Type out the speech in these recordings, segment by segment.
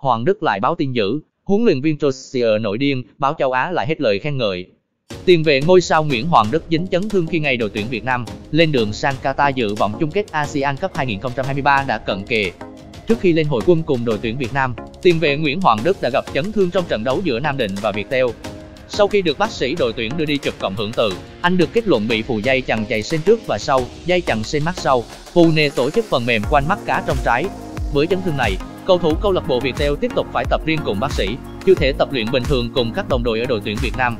Hoàng Đức lại báo tin dữ, huấn luyện viên Trossier nổi điên, báo châu Á lại hết lời khen ngợi. Tiền vệ ngôi sao Nguyễn Hoàng Đức dính chấn thương khi ngày đội tuyển Việt Nam lên đường sang Qatar dự vòng chung kết ASEAN Cup 2023 đã cận kề. Trước khi lên hội quân cùng đội tuyển Việt Nam, tiền vệ Nguyễn Hoàng Đức đã gặp chấn thương trong trận đấu giữa Nam Định và Viettel. Sau khi được bác sĩ đội tuyển đưa đi chụp cộng hưởng từ, anh được kết luận bị phù dây chằng chạy xên trước và sau, dây chằng xên mắt sau, phù nề tổ chức phần mềm quanh mắt cá trong trái. Với chấn thương này, cầu thủ câu lạc bộ Viettel tiếp tục phải tập riêng cùng bác sĩ, chưa thể tập luyện bình thường cùng các đồng đội ở đội tuyển Việt Nam.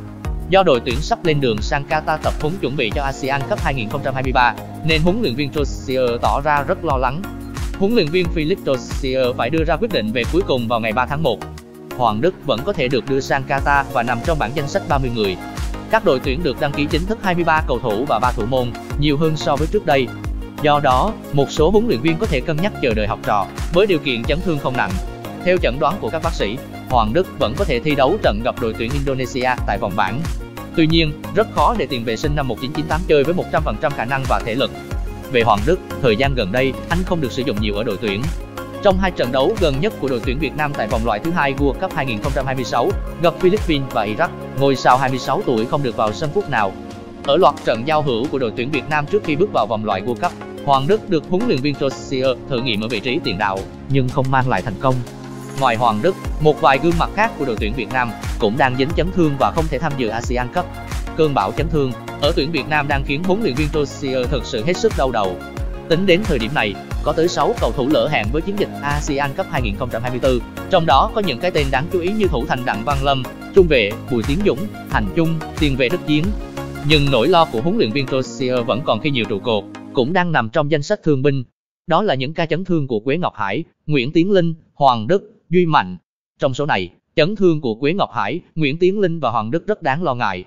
Do đội tuyển sắp lên đường sang Qatar tập huấn chuẩn bị cho ASEAN Cup 2023, nên huấn luyện viên Trossier tỏ ra rất lo lắng. Huấn luyện viên Philip Trossier phải đưa ra quyết định về cuối cùng vào ngày 3 tháng 1. Hoàng Đức vẫn có thể được đưa sang Qatar và nằm trong bảng danh sách 30 người. Các đội tuyển được đăng ký chính thức 23 cầu thủ và 3 thủ môn, nhiều hơn so với trước đây. Do đó, một số huấn luyện viên có thể cân nhắc chờ đợi học trò với điều kiện chấn thương không nặng. Theo chẩn đoán của các bác sĩ, Hoàng Đức vẫn có thể thi đấu trận gặp đội tuyển Indonesia tại vòng bảng. Tuy nhiên, rất khó để tiền vệ sinh năm 1998 chơi với 100% khả năng và thể lực. Về Hoàng Đức, thời gian gần đây, anh không được sử dụng nhiều ở đội tuyển. Trong hai trận đấu gần nhất của đội tuyển Việt Nam tại vòng loại thứ hai World Cup 2026, gặp Philippines và Iraq, ngôi sao 26 tuổi không được vào sân phút nào. Ở loạt trận giao hữu của đội tuyển Việt Nam trước khi bước vào vòng loại World Cup, Hoàng Đức được huấn luyện viên Trossier thử nghiệm ở vị trí tiền đạo, nhưng không mang lại thành công. Ngoài Hoàng Đức, một vài gương mặt khác của đội tuyển Việt Nam cũng đang dính chấn thương và không thể tham dự ASEAN Cup. Cơn bão chấn thương ở tuyển Việt Nam đang khiến huấn luyện viên Trossier thực sự hết sức đau đầu. Tính đến thời điểm này, có tới 6 cầu thủ lỡ hẹn với chiến dịch ASEAN Cup 2024, trong đó có những cái tên đáng chú ý như thủ thành Đặng Văn Lâm, trung vệ Bùi Tiến Dũng, Thành Trung, tiền vệ Đức Chiến. Nhưng nỗi lo của huấn luyện viên Trossier vẫn còn khi nhiều trụ cột cũng đang nằm trong danh sách thương binh. Đó là những ca chấn thương của Quế Ngọc Hải, Nguyễn Tiến Linh, Hoàng Đức, Duy Mạnh. Trong số này, chấn thương của Quế Ngọc Hải, Nguyễn Tiến Linh và Hoàng Đức rất đáng lo ngại.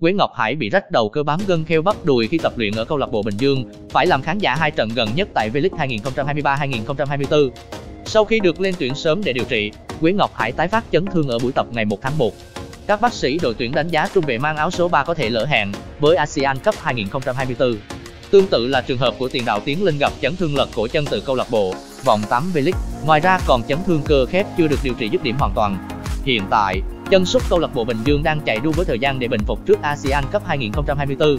Quế Ngọc Hải bị rách đầu cơ bám gân kheo bắp đùi khi tập luyện ở câu lạc bộ Bình Dương, phải làm khán giả hai trận gần nhất tại V-League 2023-2024. Sau khi được lên tuyển sớm để điều trị, Quế Ngọc Hải tái phát chấn thương ở buổi tập ngày 1 tháng 1. Các bác sĩ đội tuyển đánh giá trung vệ mang áo số 3 có thể lỡ hẹn với ASEAN Cup 2024. Tương tự là trường hợp của tiền đạo Tiến Linh gặp chấn thương lật cổ chân từ câu lạc bộ vòng 8 V-League. Ngoài ra còn chấn thương cơ khép chưa được điều trị dứt điểm hoàn toàn. Hiện tại, chân sút câu lạc bộ Bình Dương đang chạy đua với thời gian để bình phục trước ASEAN Cup 2024.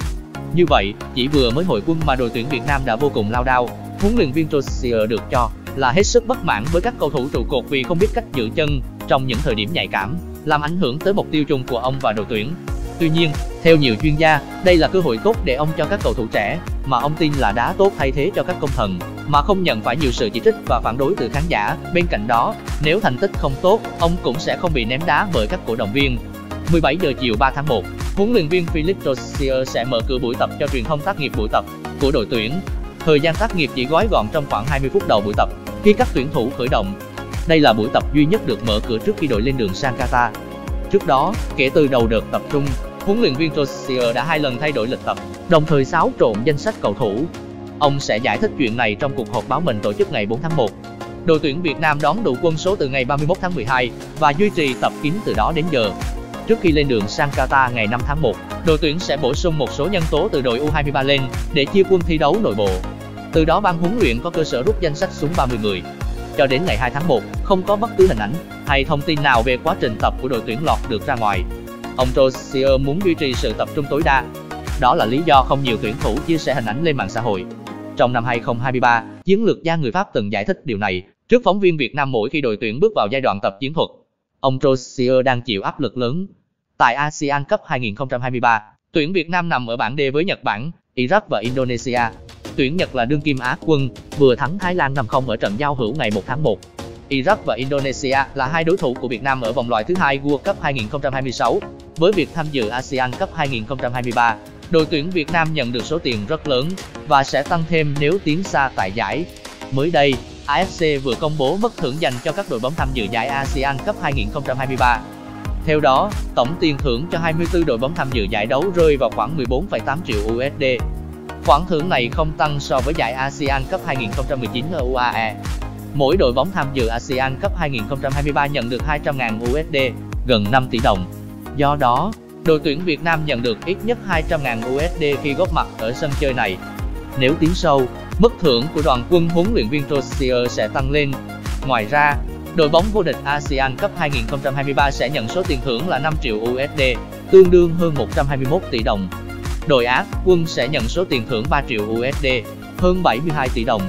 Như vậy, chỉ vừa mới hội quân mà đội tuyển Việt Nam đã vô cùng lao đao. Huấn luyện viên Trossier được cho là hết sức bất mãn với các cầu thủ trụ cột vì không biết cách giữ chân trong những thời điểm nhạy cảm, làm ảnh hưởng tới mục tiêu chung của ông và đội tuyển. Tuy nhiên, theo nhiều chuyên gia, đây là cơ hội tốt để ông cho các cầu thủ trẻ, mà ông tin là đá tốt thay thế cho các công thần, mà không nhận phải nhiều sự chỉ trích và phản đối từ khán giả. Bên cạnh đó, nếu thành tích không tốt, ông cũng sẽ không bị ném đá bởi các cổ động viên. 17 giờ chiều 3 tháng 1, huấn luyện viên Philip Trossier sẽ mở cửa buổi tập cho truyền thông tác nghiệp buổi tập của đội tuyển. Thời gian tác nghiệp chỉ gói gọn trong khoảng 20 phút đầu buổi tập, khi các tuyển thủ khởi động. Đây là buổi tập duy nhất được mở cửa trước khi đội lên đường sang Qatar. Trước đó, kể từ đầu đợt tập trung, huấn luyện viên Trossier đã hai lần thay đổi lịch tập, đồng thời xáo trộn danh sách cầu thủ. Ông sẽ giải thích chuyện này trong cuộc họp báo mình tổ chức ngày 4 tháng 1. Đội tuyển Việt Nam đón đủ quân số từ ngày 31 tháng 12 và duy trì tập kín từ đó đến giờ. Trước khi lên đường sang Qatar ngày 5 tháng 1, đội tuyển sẽ bổ sung một số nhân tố từ đội U23 lên để chia quân thi đấu nội bộ. Từ đó ban huấn luyện có cơ sở rút danh sách xuống 30 người. Cho đến ngày 2 tháng 1, không có bất cứ hình ảnh hay thông tin nào về quá trình tập của đội tuyển lọt được ra ngoài. Ông Trossier muốn duy trì sự tập trung tối đa. Đó là lý do không nhiều tuyển thủ chia sẻ hình ảnh lên mạng xã hội. Trong năm 2023, chiến lược gia người Pháp từng giải thích điều này trước phóng viên Việt Nam mỗi khi đội tuyển bước vào giai đoạn tập chiến thuật. Ông Trossier đang chịu áp lực lớn. Tại ASEAN Cup 2023, tuyển Việt Nam nằm ở bảng D với Nhật Bản, Iraq và Indonesia. Tuyển Nhật là đương kim Á quân, vừa thắng Thái Lan 5-0 ở trận giao hữu ngày 1 tháng 1. Iraq và Indonesia là hai đối thủ của Việt Nam ở vòng loại thứ hai World Cup 2026. Với việc tham dự ASEAN Cup 2023, đội tuyển Việt Nam nhận được số tiền rất lớn và sẽ tăng thêm nếu tiến xa tại giải. Mới đây, AFC vừa công bố mức thưởng dành cho các đội bóng tham dự giải ASEAN Cup 2023. Theo đó, tổng tiền thưởng cho 24 đội bóng tham dự giải đấu rơi vào khoảng 14,8 triệu USD. Khoản thưởng này không tăng so với giải ASEAN Cup 2019 ở UAE. Mỗi đội bóng tham dự ASEAN Cup 2023 nhận được 200.000 USD, gần 5 tỷ đồng. Do đó, đội tuyển Việt Nam nhận được ít nhất 200.000 USD khi góp mặt ở sân chơi này. Nếu tiến sâu, mức thưởng của đoàn quân huấn luyện viên Trossier sẽ tăng lên. Ngoài ra, Đội bóng vô địch ASEAN Cup 2023 sẽ nhận số tiền thưởng là 5 triệu USD, tương đương hơn 121 tỷ đồng. Đội Á quân sẽ nhận số tiền thưởng 3 triệu USD, hơn 72 tỷ đồng.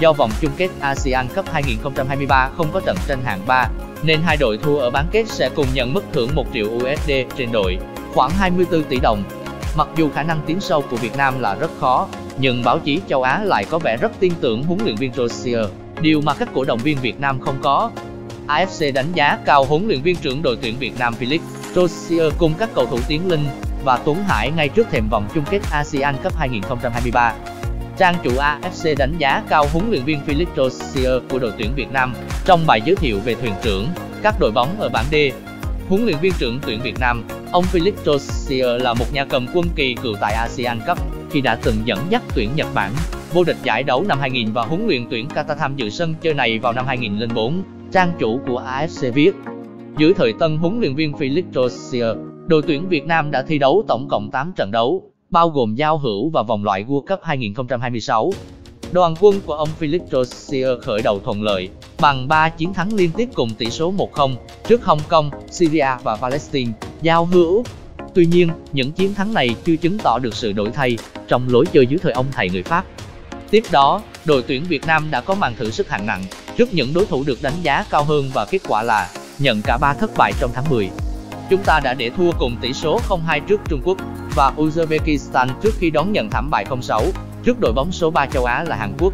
Do vòng chung kết ASEAN Cup 2023 không có trận tranh hạng 3, nên hai đội thua ở bán kết sẽ cùng nhận mức thưởng 1 triệu USD trên đội, khoảng 24 tỷ đồng. Mặc dù khả năng tiến sâu của Việt Nam là rất khó, nhưng báo chí châu Á lại có vẻ rất tin tưởng huấn luyện viên Rosier, điều mà các cổ động viên Việt Nam không có. AFC đánh giá cao huấn luyện viên trưởng đội tuyển Việt Nam Felix Rosier cùng các cầu thủ Tiến Linh và Tuấn Hải ngay trước thềm vòng chung kết ASEAN Cup 2023. Trang chủ AFC đánh giá cao huấn luyện viên Felix Rosier của đội tuyển Việt Nam trong bài giới thiệu về thuyền trưởng, các đội bóng ở bảng D. Huấn luyện viên trưởng tuyển Việt Nam, ông Philip Rosier là một nhà cầm quân kỳ cựu tại ASEAN Cup khi đã từng dẫn dắt tuyển Nhật Bản vô địch giải đấu năm 2000 và huấn luyện tuyển Qatar tham dự sân chơi này vào năm 2004. Trang chủ của AFC viết, dưới thời tân huấn luyện viên Philip Rosier, đội tuyển Việt Nam đã thi đấu tổng cộng 8 trận đấu, bao gồm giao hữu và vòng loại World Cup 2026. Đoàn quân của ông Philip Rosier khởi đầu thuận lợi, bằng 3 chiến thắng liên tiếp cùng tỷ số 1-0 trước Hong Kong, Syria và Palestine, giao hữu. Tuy nhiên, những chiến thắng này chưa chứng tỏ được sự đổi thay trong lối chơi dưới thời ông thầy người Pháp. Tiếp đó, đội tuyển Việt Nam đã có màn thử sức hạng nặng trước những đối thủ được đánh giá cao hơn và kết quả là nhận cả 3 thất bại trong tháng 10. Chúng ta đã để thua cùng tỷ số 0-2 trước Trung Quốc và Uzbekistan trước khi đón nhận thảm bại 0-6 trước đội bóng số 3 châu Á là Hàn Quốc.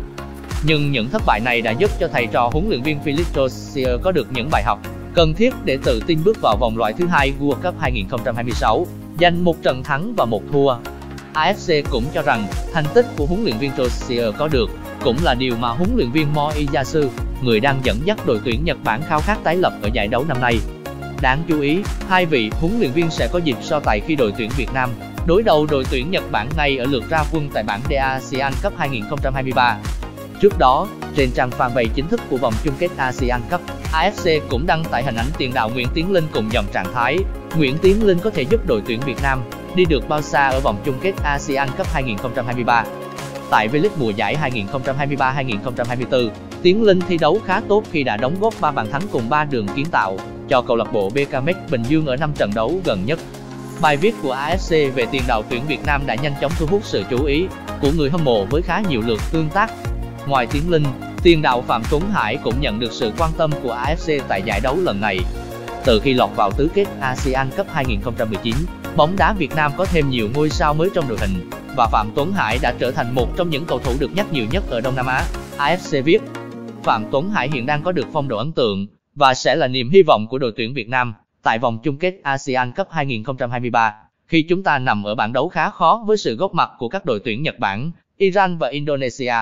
Nhưng những thất bại này đã giúp cho thầy trò huấn luyện viên Felix Rosier có được những bài học cần thiết để tự tin bước vào vòng loại thứ hai World Cup 2026, giành một trận thắng và một thua. AFC cũng cho rằng thành tích của huấn luyện viên Rosier có được cũng là điều mà huấn luyện viên Moriyasu người đang dẫn dắt đội tuyển Nhật Bản khao khát tái lập ở giải đấu năm nay. Đáng chú ý, hai vị huấn luyện viên sẽ có dịp so tài khi đội tuyển Việt Nam đối đầu đội tuyển Nhật Bản ngay ở lượt ra quân tại bảng D ASEAN Cup 2023. Trước đó, trên trang fanpage chính thức của vòng chung kết ASEAN Cup, AFC cũng đăng tải hình ảnh tiền đạo Nguyễn Tiến Linh cùng dòng trạng thái Nguyễn Tiến Linh có thể giúp đội tuyển Việt Nam đi được bao xa ở vòng chung kết ASEAN Cup 2023. Tại V-League mùa giải 2023-2024, Tiến Linh thi đấu khá tốt khi đã đóng góp 3 bàn thắng cùng 3 đường kiến tạo cho câu lạc bộ BKMX Bình Dương ở 5 trận đấu gần nhất. Bài viết của AFC về tiền đạo tuyển Việt Nam đã nhanh chóng thu hút sự chú ý của người hâm mộ với khá nhiều lượt tương tác. Ngoài Tiến Linh, tiền đạo Phạm Tuấn Hải cũng nhận được sự quan tâm của AFC tại giải đấu lần này. Từ khi lọt vào tứ kết ASEAN Cup 2019, bóng đá Việt Nam có thêm nhiều ngôi sao mới trong đội hình, và Phạm Tuấn Hải đã trở thành một trong những cầu thủ được nhắc nhiều nhất ở Đông Nam Á. AFC viết, Phạm Tuấn Hải hiện đang có được phong độ ấn tượng, và sẽ là niềm hy vọng của đội tuyển Việt Nam tại vòng chung kết ASEAN Cup 2023, khi chúng ta nằm ở bảng đấu khá khó với sự góp mặt của các đội tuyển Nhật Bản, Iran và Indonesia.